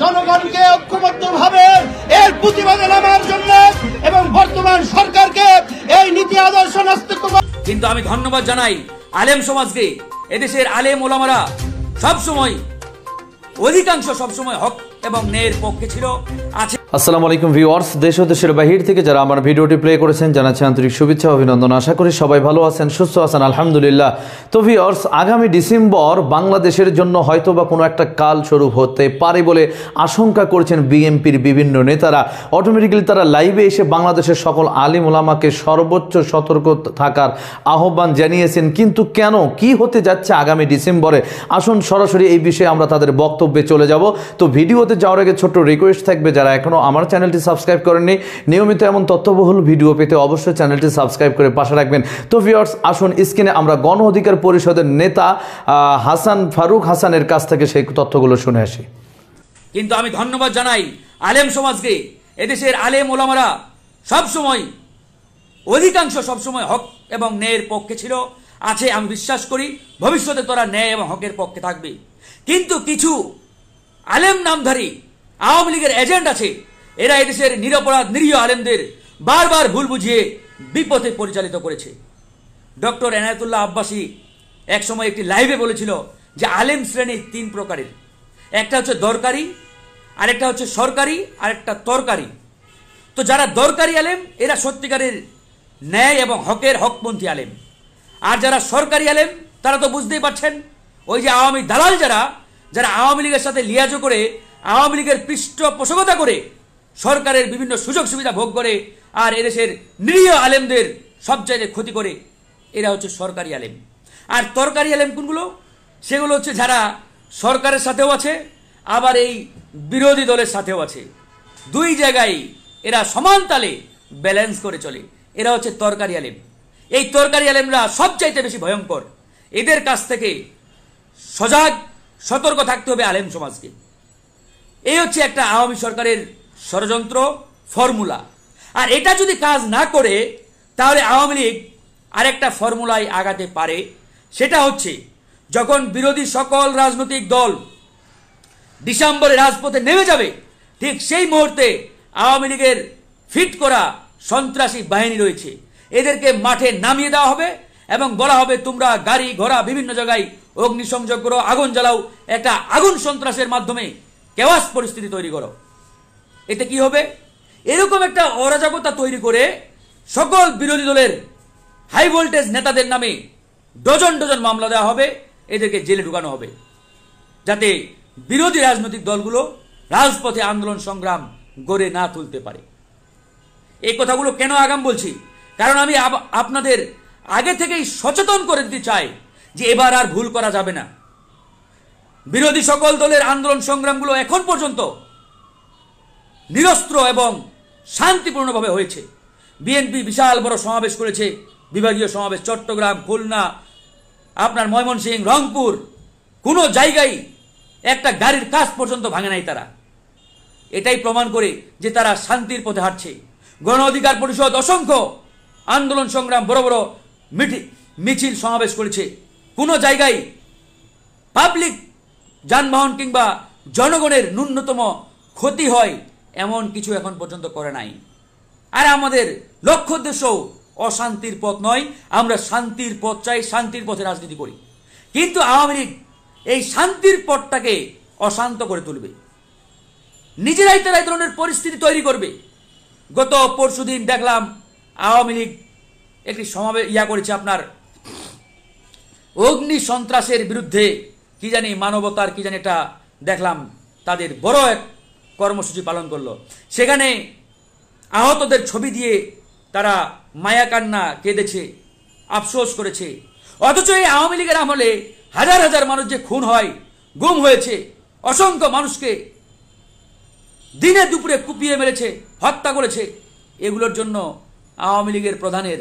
জনগণকে ঐক্যবদ্ধ ভাবে এর প্রতিবাদে নামার জন্য এবং বর্তমান সরকারকে এই নীতি আদর্শ নাস্তিক কিন্তু আমি ধন্যবাদ জানাই আলেম সমাজকে। এদেশের আলেম ওলামারা সবসময়, অধিকাংশ সবসময় হক এবং ন্যায়ের পক্ষে ছিল, আছে আসসালামু আলাইকুম ভিউয়ার্স, দেশ ও দেশের বাহির থেকে যারা আমার ভিডিওটি প্লে করেছেন, জানাচ্ছি আন্তরিক শুভেচ্ছা অভিনন্দন। আশা করি সবাই ভালো আছেন, সুস্থ আছেন, আলহামদুলিল্লাহ। তো ভিউয়ার্স, আগামী ডিসেম্বর বাংলাদেশের জন্য হয়তো বা কোনো একটা কাল স্বরূপ হতে পারে বলে আশঙ্কা করছেন বিএনপির বিভিন্ন নেতারা। অটোমেটিক্যালি তারা লাইভে এসে বাংলাদেশের সকল আলিম ওলামাকে সর্বোচ্চ সতর্ক থাকার আহ্বান জানিয়েছেন। কিন্তু কেন, কি হতে যাচ্ছে আগামী ডিসেম্বরে? আসুন সরাসরি এই বিষয়ে আমরা তাদের বক্তব্যে চলে যাব। তো ভিডিওতে যাওয়ার আগে ছোট্ট রিকোয়েস্ট থাকবে, যারা এখনও আমার চ্যানেলটি সাবস্ক্রাইব করেননি, নিয়মিত এমন তথ্যবহুল ভিডিও পেতে অবশ্যই চ্যানেলটি সাবস্ক্রাইব করে পাশে রাখবেন। তো ভিউয়ার্স আসুন স্ক্রিনে আমরা গণ অধিকার পরিষদের নেতা হাসান ফারুক হাসানের কাছ থেকে সেই তথ্যগুলো শুনে আসি। কিন্তু আমি ধন্যবাদ জানাই আলেম সমাজকে, এদেশের আলেম ওলামারা সবসময়, অধিকাংশ সবসময় হক এবং ন্যায়ের পক্ষে ছিল, আছে আমি বিশ্বাস করি, ভবিষ্যতে তোরা ন্যায় এবং হকের পক্ষে থাকবে। কিন্তু কিছু আলেম নামধারী, আওয়ামী লীগের এজেন্ট আছে এরা এদেশের নিরপরাধ, নিরীহ আলেমদের বারবার ভুল বুঝিয়ে বিপথে পরিচালিত করেছে। ডক্টর এনায়তুল্লাহ আব্বাসী একসময় একটি লাইভে বলেছিল যে আলেম শ্রেণি তিন প্রকারের। একটা হচ্ছে দরকারি, আরেকটা হচ্ছে সরকারি, আরেকটা তরকারি। তো যারা দরকারি আলেম, এরা সত্যিকারের ন্যায় এবং হকের হকপন্থী আলেম। আর যারা সরকারি আলেম, তারা তো বুঝতেই পারছেন, ওই যে আওয়ামী দালাল যারা যারা আওয়ামী লীগের সাথে লিয়াজো করে, আওয়ামী লীগের পৃষ্ঠপোষকতা করে সরকারের বিভিন্ন সুযোগ সুবিধা ভোগ করে আর এদেশের নিরীহ আলেমদের সব জায়গায় ক্ষতি করে, এরা হচ্ছে সরকারি আলেম। আর তরকারি আলেম কোনগুলো? সেগুলো হচ্ছে যারা সরকারের সাথেও আছে, আবার এই বিরোধী দলের সাথেও আছে। দুই জায়গায় এরা সমান তালে ব্যালেন্স করে চলে। এরা হচ্ছে তরকারি আলেম। এই তরকারি আলেমরা সবচাইতে বেশি ভয়ঙ্কর। এদের কাছ থেকে সজাগ, সতর্ক থাকতে হবে আলেম সমাজকে। এই হচ্ছে একটা আওয়ামী সরকারের ষড়যন্ত্র, ফর্মুলা। আর এটা যদি কাজ না করে, তাহলে আওয়ামী লীগ আরেকটা ফর্মুলায় আগাতে পারে। সেটা হচ্ছে, যখন বিরোধী সকল রাজনৈতিক দল ডিসেম্বরে রাজপথে নেমে যাবে, ঠিক সেই মুহূর্তে আওয়ামী লীগের ফিট করা সন্ত্রাসী বাহিনী রয়েছে। এদেরকে মাঠে নামিয়ে দেওয়া হবে এবং বলা হবে, তোমরা গাড়ি, ঘোড়া, বিভিন্ন জায়গায় অগ্নিসংযোগ করো, আগুন জ্বালাও, একটা আগুন সন্ত্রাসের মাধ্যমে কেওয়াস পরিস্থিতি তৈরি করো। এতে কি হবে? এরকম একটা অরাজকতা তৈরি করে সকল বিরোধী দলের হাই ভোল্টেজ নেতাদের নামে ডজন ডজন মামলা দেওয়া হবে, এদেরকে জেলে ঢুকানো হবে। যাতে বিরোধী রাজনৈতিক দলগুলো রাজপথে আন্দোলন সংগ্রাম গড়ে না তুলতে পারে। এই কথাগুলো কেন আগাম বলছি? কারণ আমি আপনাদের আগে থেকেই সচেতন করে দিতে চাই যে এবার আর ভুল করা যাবে না। বিরোধী সকল দলের আন্দোলন সংগ্রামগুলো এখন পর্যন্ত নিরস্ত্র এবং শান্তিপূর্ণভাবে হয়েছে। বিএনপি বিশাল বড় সমাবেশ করেছে। বিভাগীয় সমাবেশ চট্টগ্রাম, খুলনা, আপনার ময়মনসিংহ, রংপুর। কোনো জায়গায় একটা গাড়ির কাজ পর্যন্ত ভাঙে নাই তারা। এটাই প্রমাণ করে যে তারা শান্তির পথে হাঁটছে। গণ অধিকার পরিষদ অসংখ্য আন্দোলন সংগ্রাম বড় বড় মিছিল সমাবেশ করেছে। কোনো জায়গায় পাবলিক যানবাহন কিংবা জনগণের ন্যূনতম ক্ষতি হয় এমন কিছু এখন পর্যন্ত করে নাই। আর আমাদের লক্ষ্য উদ্দেশ্য অশান্তির পথ নয়, আমরা শান্তির পথ চাই, শান্তির পথে রাজনীতি করি। কিন্তু আওয়ামী লীগ এই শান্তির পথটাকে অশান্ত করে তুলবে। নিজেরাই তারা এই ধরনের পরিস্থিতি তৈরি করবে। গত পরশুদিন দেখলাম আওয়ামী লীগ একটি সমাবেশ ইয়া করেছে আপনার অগ্নি সন্ত্রাসের বিরুদ্ধে। কি জানি মানবতার কি জানি এটা দেখলাম, তাদের বড় এক কর্মসূচি পালন করল। সেখানে আহতদের ছবি দিয়ে তারা মায়া কান্না কেঁদেছে, আফসোস করেছে। অথচ এই আওয়ামী লীগের আমলে হাজার হাজার মানুষ যে খুন হয়, গুম হয়েছে, অসংখ্য মানুষকে দিনে দুপুরে কুপিয়ে মেরেছে, হত্যা করেছে, এগুলোর জন্য আওয়ামী লীগের প্রধানের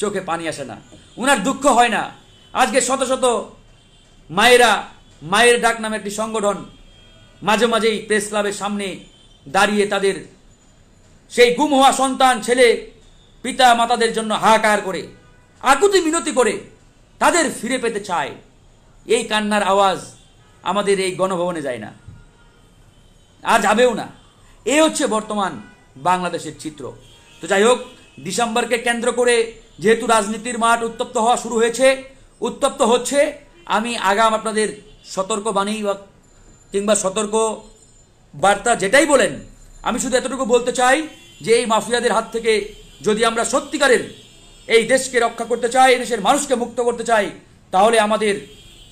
চোখে পানি আসে না। উনার দুঃখ হয় না। আজকে শত শত মায়েরা মায়ের ডাক নামে একটি সংগঠন মাঝে মাঝেই প্রেস ক্লাবের সামনে দাঁড়িয়ে তাদের সেই গুম হওয়া সন্তান, ছেলে পিতা মাতাদের জন্য হাহাকার করে, আকুতি মিনতি করে তাদের ফিরে পেতে চায়। এই কান্নার আওয়াজ আমাদের এই গণভবনে যায় না। আর যাবেও না। এ হচ্ছে বর্তমান বাংলাদেশের চিত্র। তো যাই হোক, ডিসেম্বরকে কেন্দ্র করে যেহেতু রাজনীতির মাঠ উত্তপ্ত হওয়া শুরু হয়েছে, উত্তপ্ত হচ্ছে, আমি আগাম আপনাদের সতর্ক বাণী কিংবা সতর্ক বার্তা যেটাই বলেন, আমি শুধু এতটুকু বলতে চাই যে এই মাফিয়াদের হাত থেকে যদি আমরা সত্যিকারের এই দেশকে রক্ষা করতে চাই, দেশের মানুষকে মুক্ত করতে চাই, তাহলে আমাদের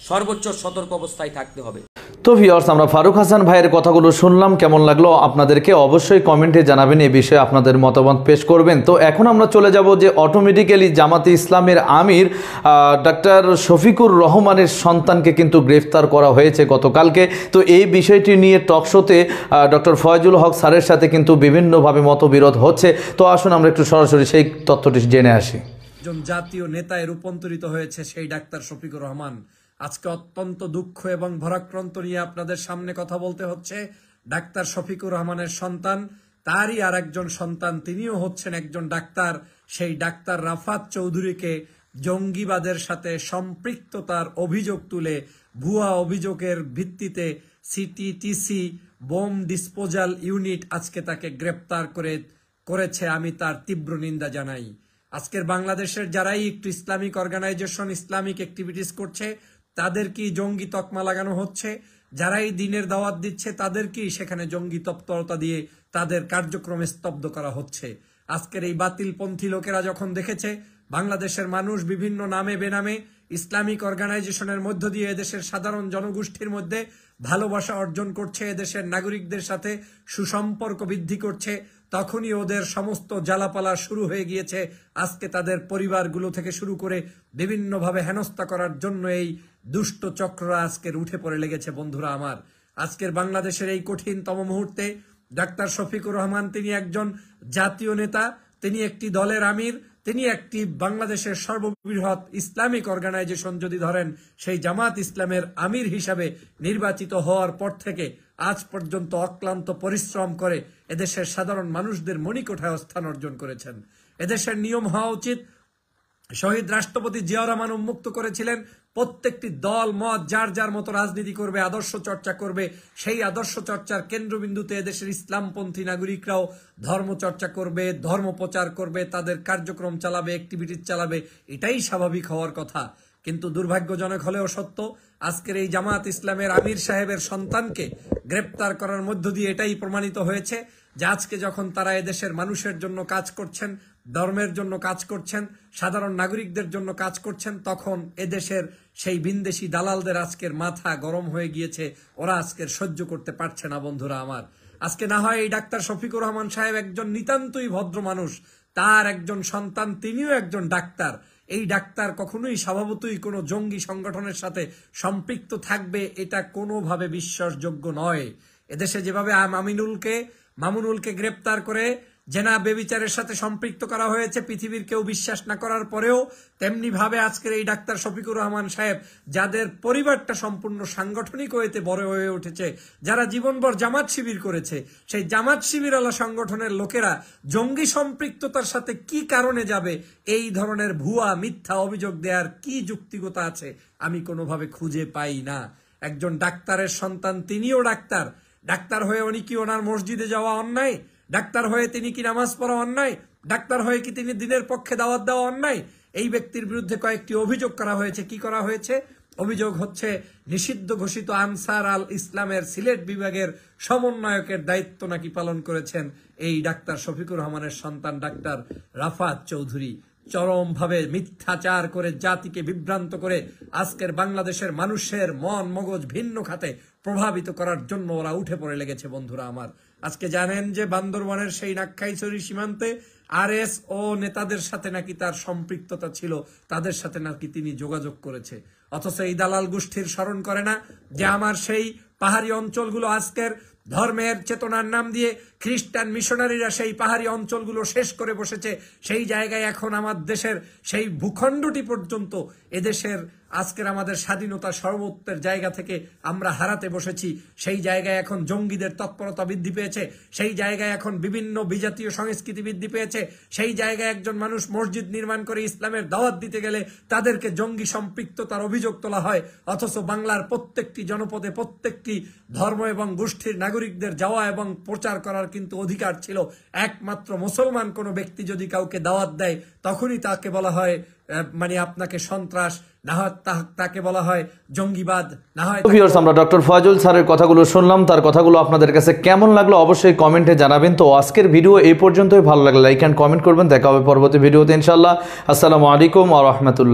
সর্বোচ্চ সতর্ক অবস্থায় থাকতে হবে। তো ভিওর্স আমরা ফারুক হাসান ভাইয়ের কথাগুলো শুনলাম, কেমন লাগল আপনাদেরকে অবশ্যই কমেন্টে জানাবেন, এ বিষয়ে আপনাদের মতামত পেশ করবেন। তো এখন আমরা চলে যাব যে অটোমেটিক্যালি জামাতে ইসলামের আমির ডাক্তার শফিকুর রহমানের সন্তানকে কিন্তু গ্রেফতার করা হয়েছে গতকালকে। তো এই বিষয়টি নিয়ে টক শোতে ডক্টর ফয়জুল হক স্যারের সাথে কিন্তু বিভিন্নভাবে মতবিরোধ হচ্ছে। তো আসুন আমরা একটু সরাসরি সেই তথ্যটি জেনে আসি। জাতীয় নেতায় রূপান্তরিত হয়েছে সেই ডাক্তার শফিকুর রহমান। আজকে অত্যন্ত দুঃখ এবং ভরাক্রান্ত নিয়ে আপনাদের সামনে কথা বলতে হচ্ছে। ডাক্তার শফিকুর রহমানের সন্তান, তারই আর একজন সন্তান, তিনিও হচ্ছেন একজন ডাক্তার। সেই ডাক্তার রাফাত চৌধুরীকে জঙ্গিবাদের সাথে সম্পৃক্ততার অভিযোগ তুলে ভুয়া অভিযোগের ভিত্তিতে সিটিটিসি বোম ডিসপোজাল ইউনিট আজকে তাকে গ্রেপ্তার করে, করেছে। আমি তার তীব্র নিন্দা জানাই। আজকের বাংলাদেশের যারাই একটু ইসলামিক অর্গানাইজেশন, ইসলামিক অ্যাক্টিভিটিস করছে তাদেরকেই জঙ্গি তকমা লাগানো হচ্ছে? যারাই দিনের দাওয়াত দিচ্ছে তাদেরকেই সেখানে জঙ্গি তৎপরতা দিয়ে তাদের কার্যক্রমে স্তব্ধ করা হচ্ছে? আজকের এই বাতিলপন্থী লোকেরা যখন দেখেছে, বাংলাদেশের মানুষ বিভিন্ন নামে বেনামে ইসলামিক অর্গানাইজেশনের মধ্য দিয়ে এদেশের সাধারণ জনগোষ্ঠীর মধ্যে ভালোবাসা অর্জন করছে, এদেশের নাগরিকদের সাথে সুসম্পর্ক বৃদ্ধি করছে তখনই ওদের সমস্ত জ্বালাপালা শুরু হয়ে গিয়েছে। আজকে তাদের পরিবারগুলো থেকে শুরু করে বিভিন্নভাবে হেনস্থা করার জন্য এই দুষ্ট চক্ররা আজকের উঠে পড়ে লেগেছে, বন্ধুরা আমার। আজকের বাংলাদেশের এই কঠিনতম মুহূর্তে ডাক্তার শফিকুর রহমান, তিনি একজন জাতীয় নেতা, তিনি একটি দলের আমির তিনি একটি বাংলাদেশের সর্ববৃহৎ ইসলামিক অর্গানাইজেশন যদি ধরেন, সেই জামাত ইসলামের আমির হিসাবে নির্বাচিত হওয়ার পর থেকে আজ পর্যন্ত অক্লান্ত পরিশ্রম করে এদেশের সাধারণ মানুষদের মণিকোঠায় স্থান অর্জন করেছেন। এদেশের নিয়ম হওয়া উচিত শহীদ রাষ্ট্রপতি জিয়া রহমান উন্মুক্ত করেছিলেন। প্রত্যেকটি দল, মত, যার যার মতো রাজনীতি করবে, আদর্শ চর্চা করবে, সেই আদর্শ চর্চার কেন্দ্রবিন্দুতে এদেশের ইসলামপন্থী নাগরিকরাও ধর্ম চর্চা করবে, ধর্ম প্রচার করবে, তাদের কার্যক্রম চালাবে অ্যাক্টিভিটিস চালাবে, এটাই স্বাভাবিক হওয়ার কথা। কিন্তু দুর্ভাগ্যজনক হলেও সত্য, আজকের এই জামাত ইসলামের আমির সাহেবের সন্তানকে গ্রেপ্তার করার মধ্য দিয়ে এটাই প্রমাণিত হয়েছে। যে আজকে যখন তারা এদেশের মানুষের জন্য কাজ করছেন, ধর্মের জন্য কাজ করছেন, সাধারণ নাগরিকদের জন্য কাজ করছেন, তখন এদেশের সেই বিন্দেশি দালালদের আজকের মাথা গরম হয়ে গিয়েছে। ওরা আজকের সহ্য করতে পারছে না, বন্ধুরা আমার। আজকে না হয় এই ডাক্তার শফিকুর রহমান সাহেব একজন নিতান্তই ভদ্র মানুষ, তার একজন সন্তান, তিনিও একজন ডাক্তার। এই ডাক্তার কখনোই স্বভাবতই কোনো জঙ্গি সংগঠনের সাথে সম্পৃক্ত থাকবে, এটা কোনোভাবে বিশ্বাসযোগ্য নয়। এদেশে যেভাবে আম- আমিনুলকে মামুনুলকে গ্রেপ্তার করে জেনা বেবিচারের সাথে সম্পৃক্ত করা হয়েছে। পৃথিবীর কেউ বিশ্বাস না করার পরেও তেমনি ভাবে আজকের এই ডাক্তার শফিকুর রহমান সাহেব যাদের পরিবারটা সম্পূর্ণ সাংগঠনিক হয়েতে বড় হয়ে উঠেছে, যারা জীবনভর জামাত শিবির করেছে, সেই জামাত শিবিরওয়ালা সংগঠনের লোকেরা জঙ্গি সম্পৃক্ততার সাথে কি কারণে যাবে, এই ধরনের ভুয়া, মিথ্যা অভিযোগ দেওয়ার কি যুক্তিগতা আছে, আমি কোনোভাবে খুঁজে পাই না। একজন ডাক্তারের সন্তান, তিনিও ডাক্তার ডাক্তার হয়ে উনি কি ওনার মসজিদে যাওয়া অন্যায়? ডাক্তার হয়ে তিনি কি নামাজ পড়া অন্যায়? ডাক্তার হয়ে কি তিনি দিনের পক্ষে দাওয়াত দেওয়া অন্যায়? এই ব্যক্তির বিরুদ্ধে কয়েকটি অভিযোগ করা হয়েছে। কি করা হয়েছে? অভিযোগ হচ্ছে, নিষিদ্ধ ঘোষিত আনসার আল ইসলামের সিলেট বিভাগের সমন্বয়কের দায়িত্ব নাকি পালন করেছেন এই ডাক্তার শফিকুর রহমানের সন্তান ডাক্তার রাফাত চৌধুরী। চরমভাবে মিথ্যাচার করে জাতিকে বিভ্রান্ত করে আজকের বাংলাদেশের মানুষের মন মগজ ভিন্ন খাতে প্রভাবিত করার জন্য ওরা উঠে পড়ে লেগেছে, বন্ধুরা আমার। আজকে জানেন যে বান্দরবনের সেই নাক্ষাইছড়ি সীমান্তে আর ও নেতাদের সাথে নাকি তার সম্পৃক্ততা ছিল, তাদের সাথে নাকি তিনি যোগাযোগ করেছে। অথচ এই দালাল গোষ্ঠীর স্মরণ করে না যে আমার সেই পাহাড়ি অঞ্চলগুলো আজকের ধর্মের চেতনার নাম দিয়ে খ্রিস্টান মিশনারিরা সেই পাহাড়ি অঞ্চলগুলো শেষ করে বসেছে, সেই জায়গায় এখন আমার দেশের সেই ভূখণ্ডটি পর্যন্ত এদেশের আজকের আমাদের স্বাধীনতা সর্বোত্তের জায়গা থেকে আমরা হারাতে বসেছি। সেই জায়গায় এখন জঙ্গিদের তৎপরতা বৃদ্ধি পেয়েছে। সেই জায়গায় এখন বিভিন্ন বিজাতীয় সংস্কৃতি বৃদ্ধি পেয়েছে। সেই জায়গায় একজন মানুষ মসজিদ নির্মাণ করে ইসলামের দাওয়াত দিতে গেলে তাদেরকে জঙ্গি সম্পৃক্ততার অভিযোগ তোলা হয়। অথচ বাংলার প্রত্যেকটি জনপদে প্রত্যেকটি ধর্ম এবং গোষ্ঠীর নাগরিকদের যাওয়া এবং প্রচার করার কিন্তু অধিকার ছিল। একমাত্র মুসলমান কোনো ব্যক্তি যদি কাউকে দাওয়াত দেয়, তখনই তাকে বলা হয় মানে আপনাকে সন্ত্রাস তাকে বলা হয় জঙ্গিবাদ আমরা ডক্টর ফয়জুল স্যারের কথাগুলো শুনলাম, তার কথাগুলো আপনাদের কাছে কেমন লাগল অবশ্যই কমেন্টে জানাবেন। তো আজকের ভিডিও এই পর্যন্তই, ভালো লাগল লাইক অ্যান্ড কমেন্ট করবেন, দেখা হবে পরবর্তী ভিডিওতে ইনশাল্লাহ আসসালামু আলাইকুম আ রহমতুল্লাহ।